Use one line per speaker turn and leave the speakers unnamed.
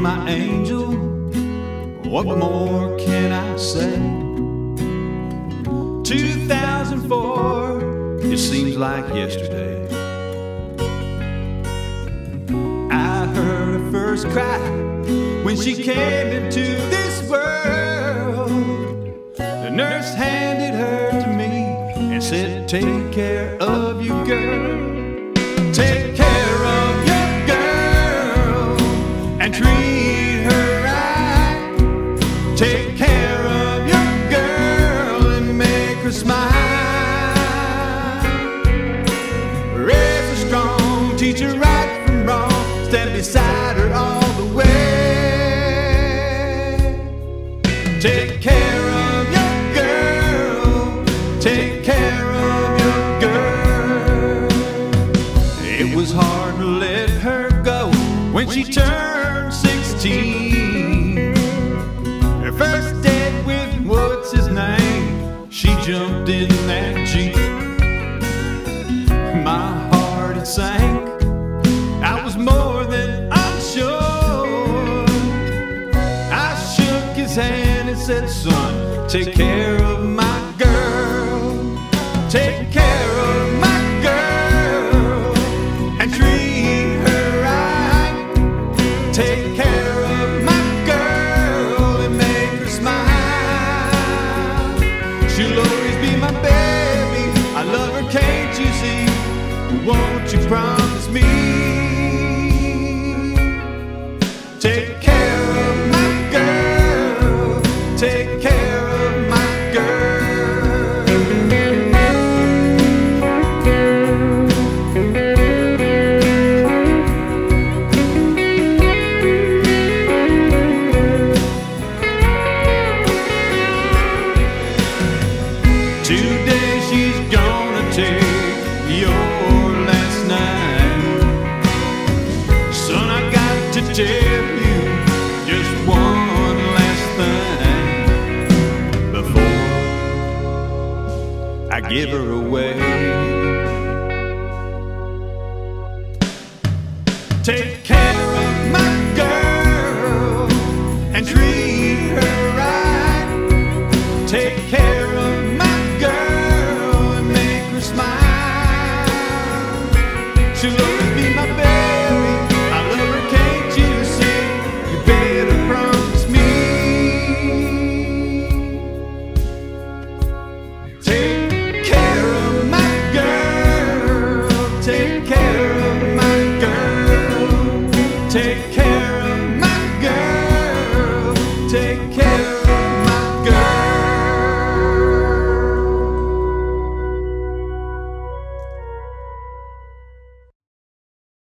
My angel, what more can I say? 2004, it seems like yesterday. I heard her first cry when she came into this world. The nurse handed her to me and said, Take care of your girl. Take care of your girl and treat beside her all the way. Take care of your girl, take care of your girl. It was hard to let her go when she turned 16. Her first date with what's his name? She jumped in that Jeep. Said, Son, take care of my girl. Take care of my girl and treat her right. Take care of my girl and make her smile. She'll always be my baby. I love her, can't you see? Won't you promise me? Take care give her away. Take care of my girl and treat her right. Take care of my girl and make her smile. She'll